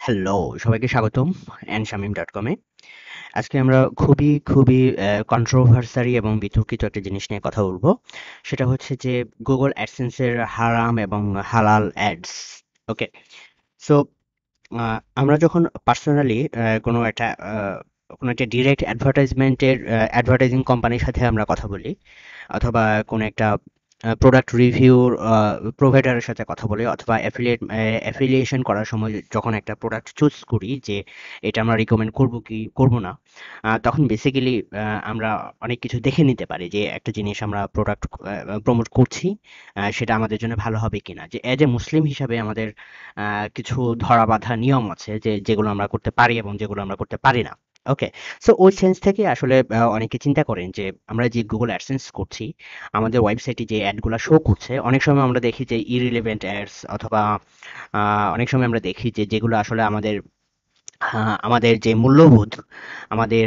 Hello সবাইকে স্বাগতম Shamim dot কমে আজকে আমরা খুবই খুবই কন্ট্রোভার্সারি এবং বিতর্কিত একটা জিনিস নিয়ে কথা বলব। সেটা হচ্ছে যে গুগল অ্যাডসেন্সের হারাম এবং হালাল অ্যাডস ওকে সো আমরা যখন পার্সোনালি কোনো একটা কোনো একটা ডিরেক্ট অ্যাডভার্টাইজমেন্টের অ্যাডভার্টাইজিং কোম্পানির সাথে আমরা কথা বলি, অথবা কোনো একটা প্রোডাক্ট রিভিউর প্রোভাইডারের সাথে কথা বলি অথবা অ্যাফিলিয়েট অ্যাফিলিয়েশন করার সময় যখন একটা প্রোডাক্ট চুজ করি যে এটা আমরা রিকমেন্ড করব কি, করব না তখন বেসিক্যালি আমরা অনেক কিছু দেখে নিতে পারি যে একটা জিনিস আমরা প্রোডাক্ট প্রমোট করছি সেটা আমাদের জন্য ভালো হবে কিনা। যে এজ এ মুসলিম হিসাবে আমাদের কিছু ধরা বাঁধা নিয়ম আছে যে যেগুলো আমরা করতে পারি এবং যেগুলো আমরা করতে পারি না। ওকে সো ওই সেন্স থেকে আসলে অনেকে চিন্তা করেন যে, আমরা যে গুগল অ্যাডসেন্স করছি, আমাদের ওয়েবসাইটে যে অ্যাডগুলো শো করছে, অনেক সময় আমরা দেখি যে ইরিলেভেন্ট অ্যাডস অথবা অনেক সময় আমরা দেখি যে, যেগুলো আসলে আমাদের আমাদের যে মূল্যবোধ, আমাদের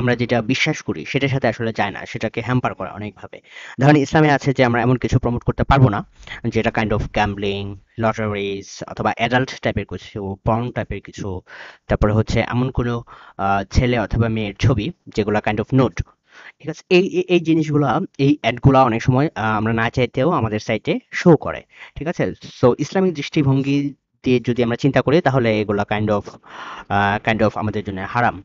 আমরা যেটা বিশ্বাস করি, সেটার সাথে আসলে যায় না, সেটাকে হ্যাম্পার করা অনেকভাবে। ধরেন ইসলামে আছে যে আমরা এমন কিছু প্রমোট করতে পারব না, যেটা কাইন্ড অফ গ্যাম্বলিং লটারিজ অথবা অ্যাডাল্ট টাইপের কিছু পর্ন টাইপের কিছু, তারপরে হচ্ছে এমন কোনো ছেলে অথবা মেয়ের ছবি, যেগুলো কাইন্ড অফ নোট ঠিক আছে? এই এই জিনিসগুলো, এই অ্যাডগুলো অনেক সময় আমরা না চাইতেও আমাদের সাইটে শো করে। ঠিক আছে? সো ইসলামিক দৃষ্টিভঙ্গি দিয়ে যদি আমরা চিন্তা করি, তাহলে এগুলো কাইন্ড অফ কাইন্ড অফ আমাদের জন্য হারাম।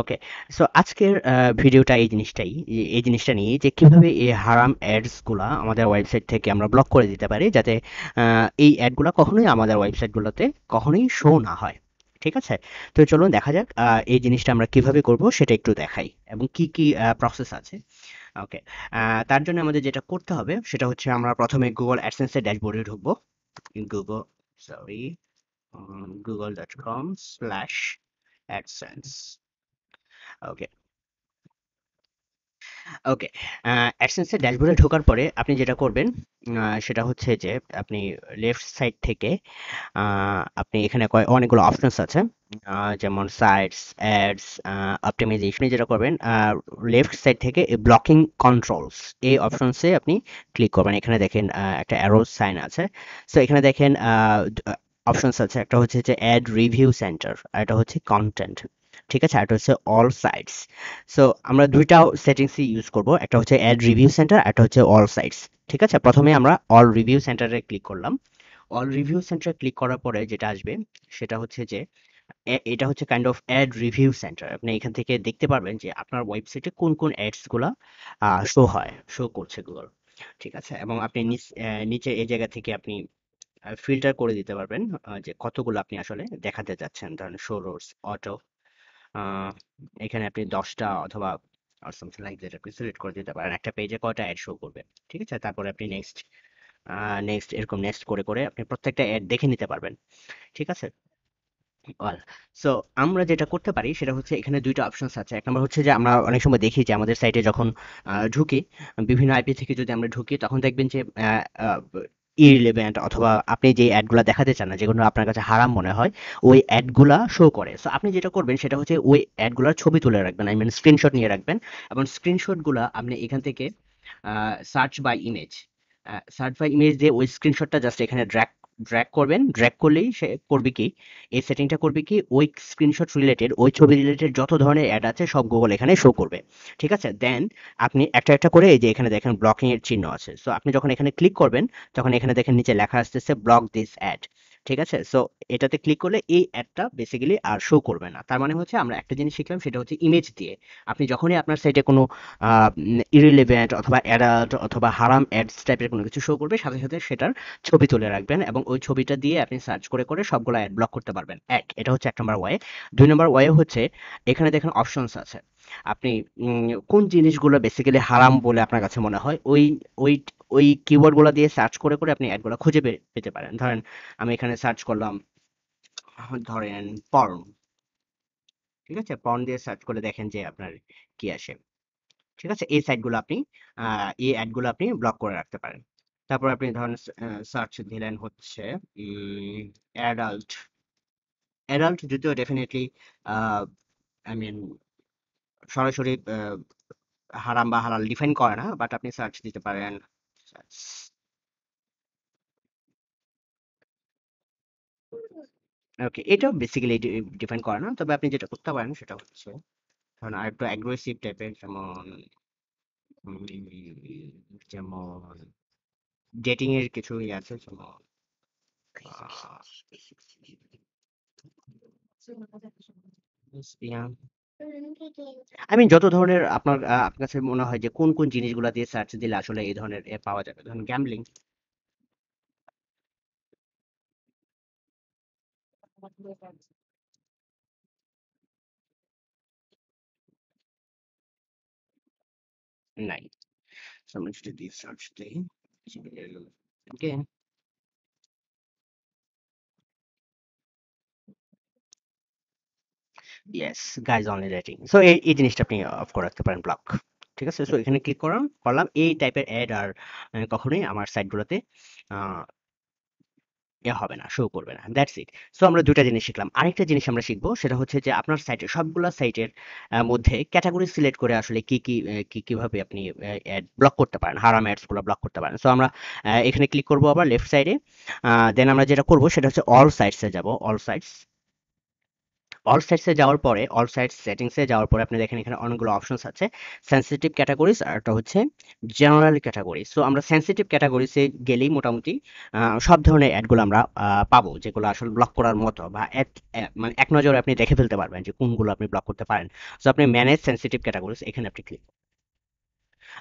ওকে সো আজকের ভিডিওটা এই জিনিসটাই, এই জিনিসটা নিয়ে যে কীভাবে এই হারাম অ্যাডসগুলো আমাদের ওয়েবসাইট থেকে আমরা ব্লক করে দিতে পারি যাতে এই অ্যাডগুলো কখনোই আমাদের ওয়েবসাইটগুলোতে কখনোই শো না হয়। ঠিক আছে? তো চলুন দেখা যাক এই জিনিসটা আমরা কীভাবে করব সেটা একটু দেখাই এবং কি কি প্রসেস আছে। ওকে তার জন্য আমাদের যেটা করতে হবে সেটা হচ্ছে আমরা প্রথমে গুগল অ্যাডসেন্সের ড্যাশবোর্ডে ঢুকবো। Google sorry. Um, On google.com slash adsense. Okay okay অ্যাডসেন্সের ড্যাশবোর্ডে ঢোকার পরে আপনি যেটা করবেন সেটা হচ্ছে যে আপনি লেফট সাইড থেকে আপনি এখানে অনেকগুলো অপশনস আছে। যেমন সাইটস অ্যাডস অপটিমাইজেশন যেটা করবেন লেফট সাইড থেকে ব্লকিং কন্ট্রোলস এই অপশনসে আপনি ক্লিক করবেন। এখানে দেখেন একটা অ্যারো সাইন আছে। সো এখানে দেখেন অপশনস আছে। একটা হচ্ছে যে অ্যাড রিভিউ সেন্টার আর এটা হচ্ছে কন্টেন্ট ঠিক আছে? এটা হচ্ছে অল সাইটস সো আমরা দুইটা সেটিংসই ইউজ করব। একটা হচ্ছে অ্যাড রিভিউ সেন্টার একটা হচ্ছে অল সাইটস ঠিক আছে? প্রথমে আমরা অল রিভিউ সেন্টারে ক্লিক করলাম। অল রিভিউ সেন্টারে ক্লিক করার পরে যেটা আসবে, সেটা হচ্ছে যে এটা হচ্ছে kind of ad review center আপনি এখান থেকে দেখতে পারবেন যে আপনার ওয়েবসাইটে কোন কোন অ্যাডসগুলো শো হয় শো করছে গুগল ঠিক আছে? এবং আপনি নিচে এই জায়গা থেকে আপনি ফিল্টার করে দিতে পারবেন যে কতগুলো আপনি আসলে দেখাতে যাচ্ছেন। ধরেন শো রোডস অটো এখানে আপনি দশটা অথবা সামথিং লাইক দ্যাট আপনি সিলেক্ট করে দিতে পারেন। একটা পেজে কয়টা অ্যাড শো করবে, ঠিক আছে? তারপরে আপনি নেক্সট নেক্সট এরকম নেক্সট করে করে আপনি প্রত্যেকটা অ্যাড দেখে নিতে পারবেন, ঠিক আছে? অল সো আমরা যেটা করতে পারি সেটা হচ্ছে এখানে দুইটা অপশনস আছে। এক নম্বর হচ্ছে যে আমরা অনেক সময় দেখি যে আমাদের সাইটে যখন ঢুকি, বিভিন্ন আইপি থেকে যদি আমরা ঢুকি তখন দেখবেন যে ইরিলেভেন্ট অথবা আপনি যে অ্যাডগুলো দেখাতে চান না, যেগুলো আপনার কাছে হারাম মনে হয়, ওই অ্যাডগুলা শো করে। সো আপনি যেটা করবেন সেটা হচ্ছে ওই অ্যাডগুলোর ছবি তুলে রাখবেন আই মিন স্ক্রিনশট নিয়ে রাখবেন এবং স্ক্রিনশটগুলো আপনি এখান থেকে search by image search by image দিয়ে ওই স্ক্রিনশটটা জাস্ট এখানে ড্র্যাক ড্র্যাগ করবেন ড্র্যাগ করলেই সে করবে কি? এই সেটিংটা করবে কি? ওই স্ক্রিনশট রিলেটেড ওই ছবি রিলেটেড যত ধরনের অ্যাড আছে সব গুগল এখানে শো করবে। ঠিক আছে? দেন আপনি একটা একটা করে এই যে এখানে দেখেন ব্লকিং এর চিহ্ন আছে। সো আপনি যখন এখানে ক্লিক করবেন, তখন এখানে দেখেন নিচে লেখা আসতেছে ব্লক দিস অ্যাড ঠিক আছে? সো এটাতে ক্লিক করলে এই অ্যাডটা বেসিক্যালি আর শো করবে না। তার মানে হচ্ছে আমরা একটা জিনিস শিখলাম, সেটা হচ্ছে ইমেজ দিয়ে। আপনি যখনই আপনার সাইটে কোনো ইরিলেভেন্ট অথবা অ্যাডাল্ট অথবা হারাম অ্যাডস টাইপের কোনো কিছু শো করবে, সাথে সাথে সেটার ছবি তুলে রাখবেন এবং ওই ছবিটা দিয়ে আপনি সার্চ করে করে সবগুলো অ্যাড ব্লক করতে পারবেন। এক, এটা হচ্ছে এক নম্বর ওয়ে দুই নম্বর ওয়ে হচ্ছে, এখানে দেখেন অপশনস আছে। আপনি কোন জিনিসগুলো বেসিক্যালি হারাম বলে আপনার কাছে মনে হয়, ওই ওই ওই কিওয়ার্ডগুলো দিয়ে সার্চ করে করে আপনি অ্যাডগুলো খুঁজে পেতে পারেন। ধরেন, আমি এখানে সার্চ করলাম, ধরেন পর্ন ঠিক আছে? পর্ন দিয়ে সার্চ করে দেখেন যে আপনার কি আসে। ঠিক আছে? এই সাইটগুলো আপনি এই অ্যাডগুলো আপনি ব্লক করে রাখতে পারেন। তারপর আপনি ধরেন সার্চ দিলেন হচ্ছে অ্যাডাল্ট অ্যাডাল্ট যদিও ডেফিনেটলি আই মিন সরাসরি হারাম বা হালাল ডিফাইন করে না বাট আপনি সার্চ দিতে পারেন। ওকে এটাও বেসিক্যালি ডিফাইন করে না, তবে আপনি যেটা করতে পারেন সেটা হচ্ছে, ধরুন আর একটু অ্যাগ্রেসিভ টাইপের যেমন যেমন ডেটিং এর কিছু ইয়ে আছে, যেমন yeah. Mean, যত ধরনের আপনার আপনার কাছে মনে হয় যে কোন কোন জিনিসগুলো দিয়ে সার্চ দিলে আসলে এই ধরনের পাওয়া যাবে? ধরুন গ্যাম্বলিং নাই So going to do the search yes guys only rating so এই এই জিনিসটা আপনি অফ করে রাখতে ঠিক আছে? সো এখানে ক্লিক করলাম করলাম এই টাইপের অ্যাড আর আহ, কখনোই আমার সাইটগুলোতে এ হবে না শো করবে না দ্যাটস ইট সো আমরা দুটা জিনিস শিখলাম। আরেকটা জিনিস আমরা শিখব সেটা হচ্ছে যে আপনার সাইটে সবগুলা সাইটের মধ্যে ক্যাটাগরি সিলেক্ট করে আসলে কি কি কি কীভাবে আপনি অ্যাড ব্লক করতে পারেন হারাম অ্যাডসগুলো ব্লক করতে পারেন। সো আমরা এখানে ক্লিক করব আবার লেফট সাইডে দেন আমরা যেটা করব সেটা হচ্ছে অল সাইটসে যাব অল সাইটস অল সাইটসে যাওয়ার পরে অল সাইটস সেটিংসে যাওয়ার পরে আপনি দেখেন এখানে অনেকগুলো অপশনস আছে। সেন্সিটিভ ক্যাটাগরিজ আর একটা হচ্ছে জেনারেল ক্যাটাগরি সো আমরা সেন্সিটিভ ক্যাটাগরিজে গেলেই মোটামুটি সব ধরনের অ্যাডগুলো আমরা পাবো, যেগুলো আসলে ব্লক করার মতো বা এক মানে এক নজরে আপনি দেখে ফেলতে পারবেন যে কোনগুলো আপনি ব্লক করতে পারেন। সো আপনি ম্যানেজ সেন্সিটিভ ক্যাটাগরিজ এখানে আপনি ক্লিক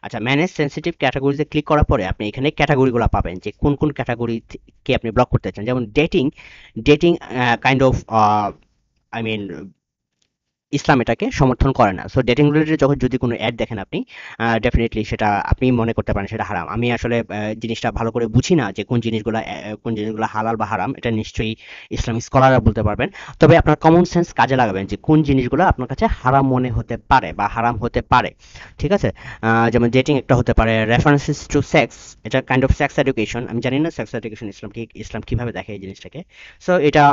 আচ্ছা ম্যানেজ সেন্সিটিভ ক্যাটাগরিতে ক্লিক করার পরে আপনি এখানে ক্যাটাগরিগুলো পাবেন যে কোন কোন ক্যাটাগরি কে আপনি ব্লক করতে চান। যেমন dating dating kind of I mean Islam এটাকে সমর্থন করে না। সো ডেটিং রিলেটেড যখন যদি কোনো অ্যাড দেখেন আপনি ডেফিনেটলি সেটা আপনি মনে করতে পারেন সেটা হারাম। আমি আসলে জিনিসটা ভালো করে বুঝি না যে কোন জিনিসগুলো কোন জিনিসগুলো হালাল বা হারাম, এটা নিশ্চয়ই ইসলামিক স্কলাররা বলতে পারবেন। তবে আপনার কমন সেন্স কাজে লাগাবেন যে কোন জিনিসগুলো আপনার কাছে হারাম মনে হতে পারে বা হারাম হতে পারে। ঠিক আছে? যেমন ডেটিং একটা হতে পারে রেফারেন্সেস টু সেক্স এটা কাইন্ড অফ সেক্স এডুকেশন আমি জানি না সেক্স এডুকেশন ইসলাম কি, ইসলাম কীভাবে দেখে এই জিনিসটাকে। সো এটা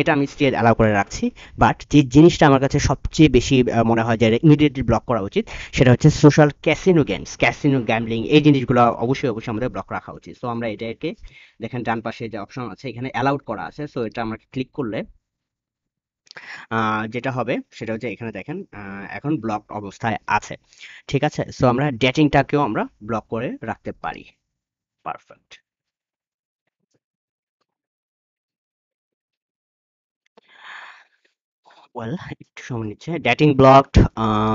এটা আমি স্টিল অ্যালাউ করে রাখছি। বাট যে জিনিসটা আমার কাছে সবচেয়ে বেশি মনে হয় যে ইমিডিয়েটলি ব্লক করা উচিত, সেটা হচ্ছে social casino games casino gambling এই জিনিসগুলো অবশ্যই অবশ্যই আমাদের ব্লক রাখা উচিত। সো আমরা এটাকে দেখেন ডান পাশে যে অপশন আছে, এখানে অ্যালাউড করা আছে। সো এটা আমরা ক্লিক করলে যেটা হবে, সেটা হচ্ছে এখানে দেখেন এখন ব্লক অবস্থায় আছে। ঠিক আছে? সো আমরা ডেটিংটাকেও আমরা ব্লক করে রাখতে পারি। পারফেক্ট ওয়েল একটু সময় নিচ্ছে। ডেটিং ব্লকড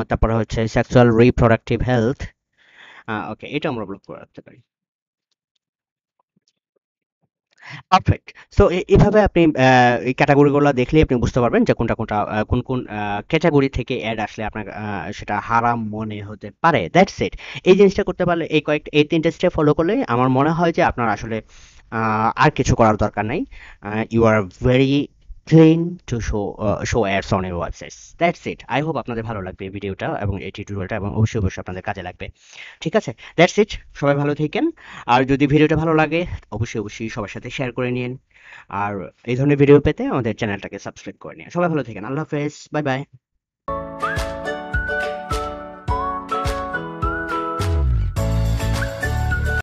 তারপরে হচ্ছে সেক্সুয়াল রিপ্রোডাক্টিভ হেলথ ওকে এটা আমরা ব্লক করে রাখতে পারি। পারফেক্ট সো এভাবে আপনি এই ক্যাটাগরিগুলো দেখলেই আপনি বুঝতে পারবেন যে কোনটা কোনটা কোন কোন ক্যাটাগরি থেকে অ্যাড আসলে আপনার সেটা হারাম মনে হতে পারে। দ্যাটস ইট এই জিনিসটা করতে পারলে এই কয়েকটা, এই তিনটে স্টেপ ফলো করলে আমার মনে হয় যে আপনার আসলে আর কিছু করার দরকার নাই। You are very clean to show show ads on your websites that's it I hope আপনাদের ভালো লাগবে ভিডিওটা এবং এই টিউটোরিয়ালটা এবং অবশ্যই অবশ্যই আপনাদের কাজে লাগবে। ঠিক আছে? দ্যাটস ইট সবাই ভালো থাকেন। আর যদি ভিডিওটা ভালো লাগে, অবশ্যই অবশ্যই সবার সাথে শেয়ার করে নিন। আর এই ধরনের ভিডিও পেতে আমাদের চ্যানেলটাকে সাবস্ক্রাইব করে নিন। সবাই ভালো থাকেন। আল্লাহ হাফেজ। Bye bye